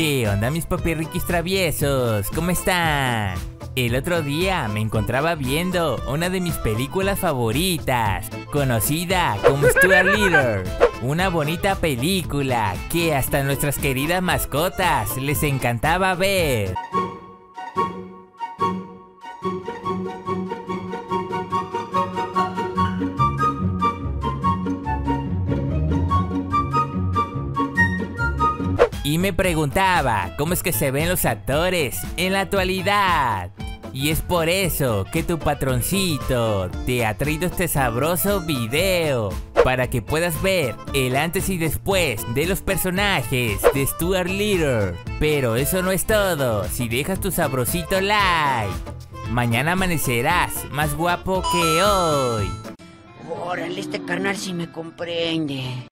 ¿Qué onda mis papirriquis traviesos? ¿Cómo están? El otro día me encontraba viendo una de mis películas favoritas, conocida como Stuart Little. Una bonita película que hasta nuestras queridas mascotas les encantaba ver. Me preguntaba cómo es que se ven los actores en la actualidad. Y es por eso que tu patroncito te ha traído este sabroso video para que puedas ver el antes y después de los personajes de Stuart Little. Pero eso no es todo, si dejas tu sabrosito like, mañana amanecerás más guapo que hoy. Órale, este canal sí me comprende.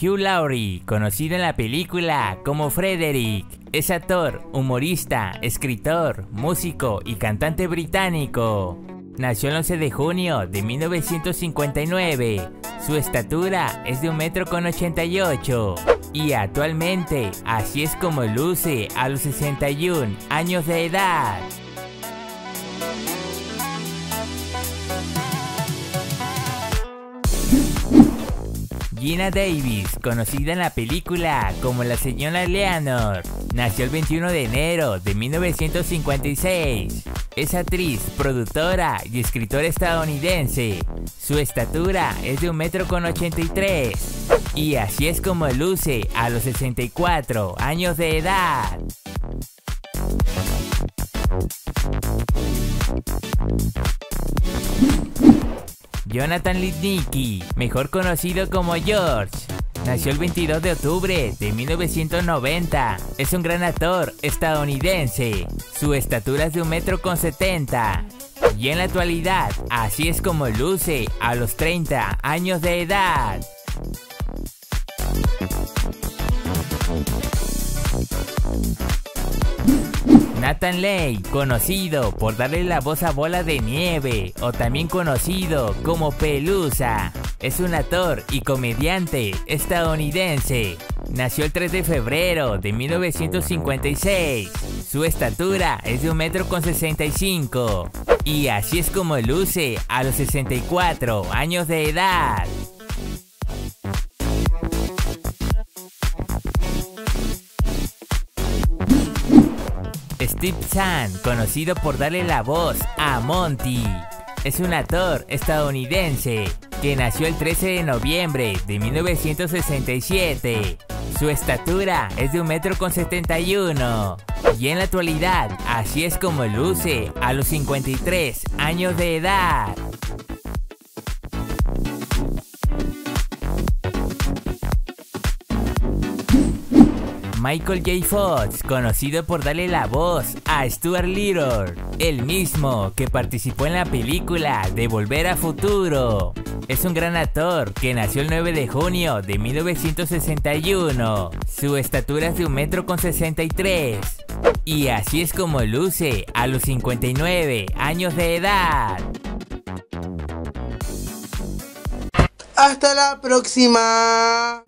Hugh Laurie, conocido en la película como Frederick, es actor, humorista, escritor, músico y cantante británico. Nació el 11 de junio de 1959. Su estatura es de un metro con 88 y actualmente así es como luce a los 61 años de edad. Gina Davis, conocida en la película como la señora Leonor, nació el 21 de enero de 1956. Es actriz, productora y escritora estadounidense. Su estatura es de un metro con 83. Y así es como luce a los 64 años de edad. Jonathan Lipnicki, mejor conocido como George. Nació el 22 de octubre de 1990. Es un gran actor estadounidense. Su estatura es de un metro con 70. Y en la actualidad, así es como luce a los 30 años de edad. Nathan Lane, conocido por darle la voz a Bola de Nieve, o también conocido como Pelusa, es un actor y comediante estadounidense. Nació el 3 de febrero de 1956. Su estatura es de un metro con 65. Y así es como luce a los 64 años de edad. Steve Chan, conocido por darle la voz a Monty. Es un actor estadounidense que nació el 13 de noviembre de 1967. Su estatura es de un metro con 71. Y en la actualidad, así es como luce a los 53 años de edad. Michael J. Fox, conocido por darle la voz a Stuart Little, el mismo que participó en la película de Volver a Futuro. Es un gran actor que nació el 9 de junio de 1961. Su estatura es de un metro con 63. Y así es como luce a los 59 años de edad. Hasta la próxima.